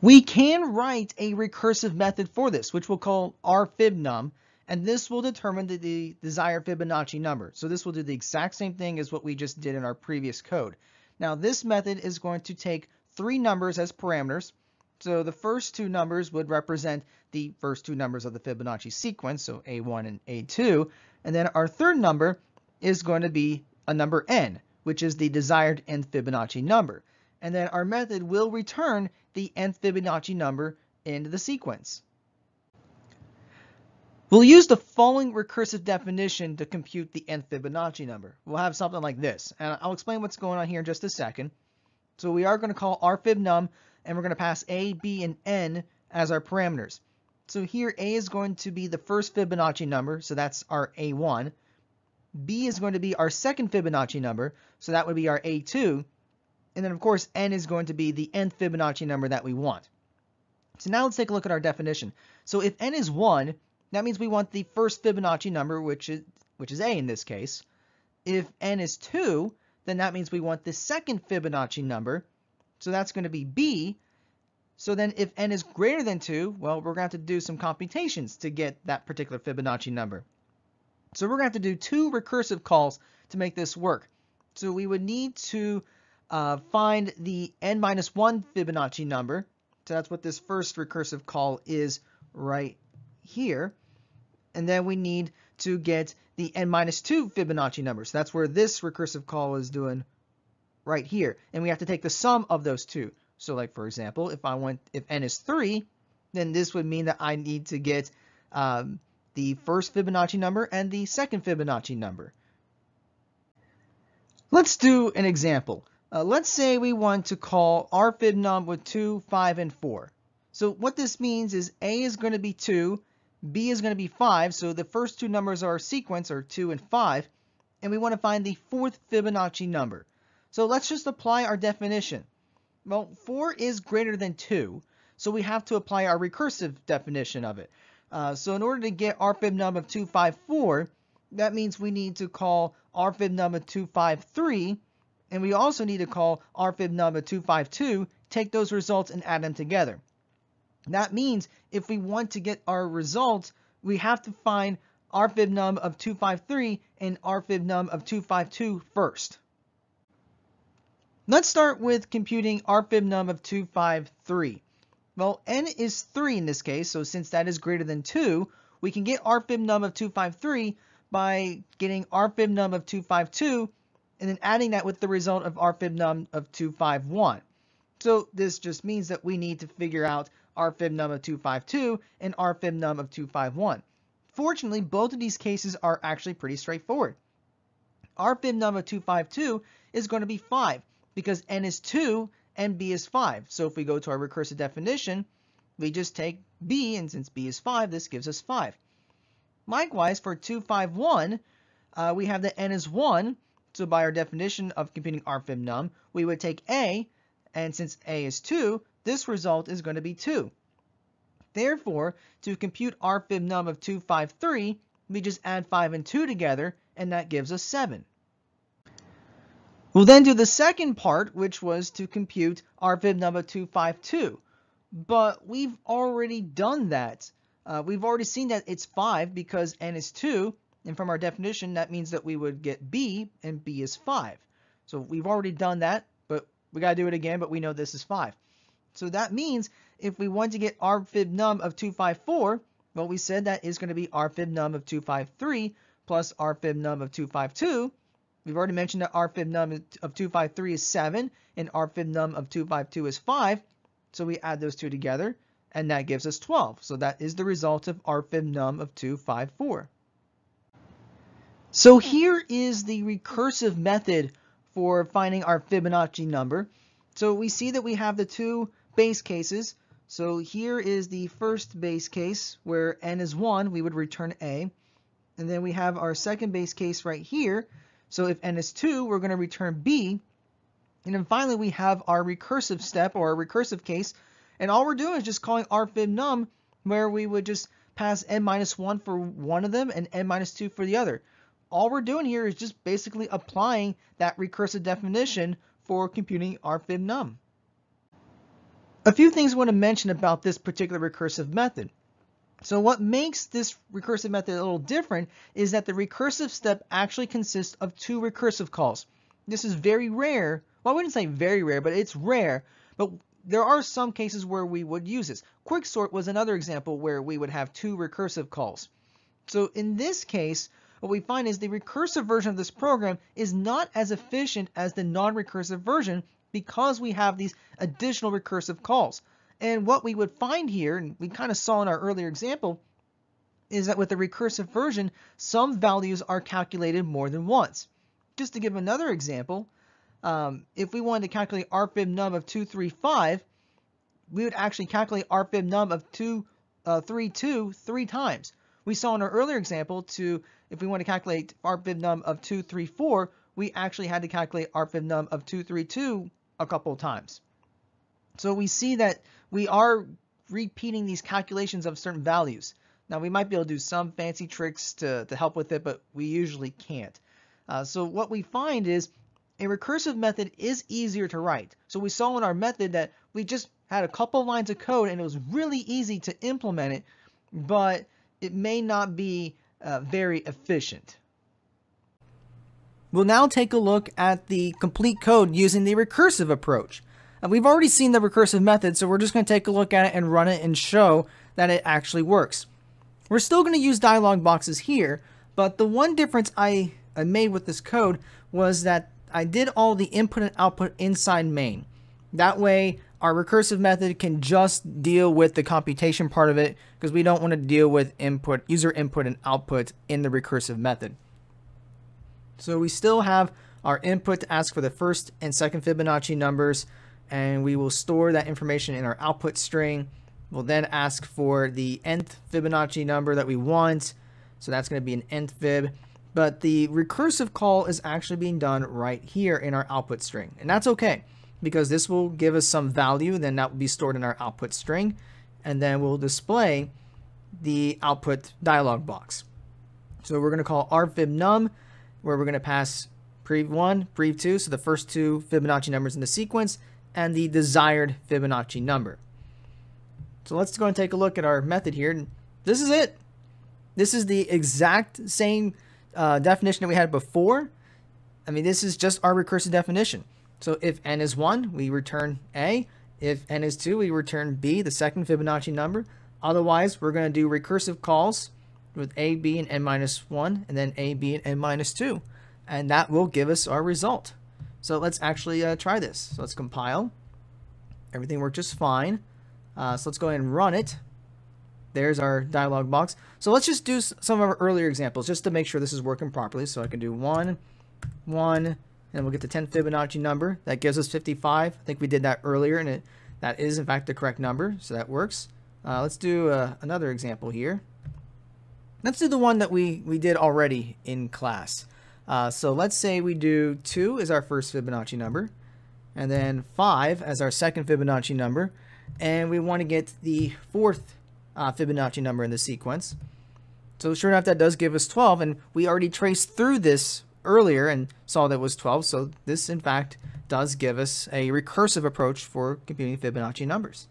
We can write a recursive method for this, which we'll call rfibnum, and this will determine the, the, desired Fibonacci number. So this will do the exact same thing as what we just did in our previous code. Now this method is going to take three numbers as parameters. So the first two numbers would represent the first two numbers of the Fibonacci sequence, so A1 and A2. And then our third number is going to be a number n, which is the desired nth Fibonacci number. And then our method will return the nth Fibonacci number in the sequence. We'll use the following recursive definition to compute the nth Fibonacci number. We'll have something like this, and I'll explain what's going on here in just a second. So we are going to call our fibnum, and we're going to pass a, b, and n as our parameters. So here a is going to be the first Fibonacci number, so that's our a1. b is going to be our second Fibonacci number, so that would be our a2. And then of course n is going to be the nth Fibonacci number that we want. So now let's take a look at our definition. So if n is 1, that means we want the first Fibonacci number, which is, which is a in this case. If n is 2, then that means we want the second Fibonacci number. So that's going to be b. So then if n is greater than 2, well, we're going to have to do some computations to get that particular Fibonacci number. So we're going to have to do two recursive calls to make this work. So we would need to uh, find the n minus 1 Fibonacci number. So that's what this first recursive call is right here. And then we need to get the n minus 2 Fibonacci number. So that's where this recursive call is doing right here. And we have to take the sum of those two. So like for example, if I want if n is 3, then this would mean that I need to get um, the first Fibonacci number and the second Fibonacci number. Let's do an example. Uh, let's say we want to call our fib num with 2, 5, and 4. So what this means is A is going to be 2, B is going to be 5, so the first two numbers of our sequence are 2 and 5, and we want to find the fourth Fibonacci number. So let's just apply our definition. Well, 4 is greater than 2, so we have to apply our recursive definition of it. Uh, so in order to get our fib num of 254, that means we need to call our fib num of 253, and we also need to call our fib num of 252, take those results and add them together. That means if we want to get our results, we have to find our fib num of 253 and our fib num of 252 first. Let's start with computing our fib num of 253. Well, n is 3 in this case, so since that is greater than 2, we can get our fib num of 253 by getting our fib num of 252 and then adding that with the result of our fib num of 251. So this just means that we need to figure out our fib num of 252 and our fib num of 251. Fortunately, both of these cases are actually pretty straightforward. Our fib num of 252 is going to be 5 because n is 2 and b is 5. So if we go to our recursive definition, we just take b, and since b is 5, this gives us 5. Likewise, for 251, uh, we have that n is 1, so by our definition of computing our fib num, we would take a, and since a is 2, this result is going to be 2. Therefore, to compute our fib num of 253, we just add 5 and 2 together, and that gives us 7. We'll then do the second part, which was to compute our fib num of 252. But we've already done that. Uh, we've already seen that it's 5 because n is 2, and from our definition, that means that we would get b, and b is 5. So we've already done that, but we got to do it again, but we know this is 5. So that means if we want to get our fib num of 254, well, we said that is going to be our fib num of 253 plus our fib num of 252. We've already mentioned that our fib num of 253 is 7 and our fib num of 252 is 5. So we add those two together and that gives us 12. So that is the result of our fib num of 254. So here is the recursive method for finding our Fibonacci number. So we see that we have the two base cases. So here is the first base case where n is 1, we would return a. And then we have our second base case right here. So if n is 2, we're going to return b. And then finally we have our recursive step or our recursive case. And all we're doing is just calling our fib num where we would just pass n minus 1 for one of them and n minus 2 for the other. All we're doing here is just basically applying that recursive definition for computing our fib num. A few things I want to mention about this particular recursive method. So what makes this recursive method a little different is that the recursive step actually consists of two recursive calls. This is very rare. Well, I wouldn't say very rare, but it's rare. But there are some cases where we would use this. Quicksort was another example where we would have two recursive calls. So in this case, what we find is the recursive version of this program is not as efficient as the non-recursive version because we have these additional recursive calls. And what we would find here, and we kind of saw in our earlier example, is that with the recursive version, some values are calculated more than once. Just to give another example, um, if we wanted to calculate rfib num of 235, we would actually calculate rfib num of 232 uh, three times. We saw in our earlier example to, if we want to calculate rfib num of 234, we actually had to calculate rfib num of 232 a couple of times. So we see that we are repeating these calculations of certain values. Now we might be able to do some fancy tricks to, to help with it, but we usually can't. Uh, so what we find is a recursive method is easier to write. So we saw in our method that we just had a couple lines of code and it was really easy to implement it, but it may not be uh, very efficient. We'll now take a look at the complete code using the recursive approach. And we've already seen the recursive method, so we're just going to take a look at it and run it and show that it actually works. We're still going to use dialog boxes here, but the one difference I, I made with this code was that I did all the input and output inside main. That way, our recursive method can just deal with the computation part of it because we don't want to deal with input, user input and output in the recursive method. So we still have our input to ask for the first and second Fibonacci numbers and we will store that information in our output string. We'll then ask for the nth Fibonacci number that we want. So that's going to be an nth fib. But the recursive call is actually being done right here in our output string. And that's okay because this will give us some value. Then that will be stored in our output string. And then we'll display the output dialog box. So we're going to call rfib num where we're going to pass prev1, prev2, so the first two Fibonacci numbers in the sequence, and the desired Fibonacci number. So let's go and take a look at our method here. This is it. This is the exact same uh, definition that we had before. I mean, this is just our recursive definition. So if n is 1, we return A. If n is 2, we return B, the second Fibonacci number. Otherwise, we're going to do recursive calls with A, B, and n minus 1, and then A, B, and n minus 2. And that will give us our result. So let's actually uh, try this. So let's compile. Everything worked just fine. Uh, so let's go ahead and run it. There's our dialog box. So let's just do some of our earlier examples just to make sure this is working properly. So I can do 1, 1, and we'll get the 10 Fibonacci number. That gives us 55. I think we did that earlier, and it that is, in fact, the correct number, so that works. Uh, let's do uh, another example here. Let's do the one that we, we did already in class. Uh, so let's say we do 2 as our first Fibonacci number, and then 5 as our second Fibonacci number, and we want to get the fourth uh, Fibonacci number in the sequence. So sure enough, that does give us 12, and we already traced through this earlier and saw that it was 12, so this in fact does give us a recursive approach for computing Fibonacci numbers.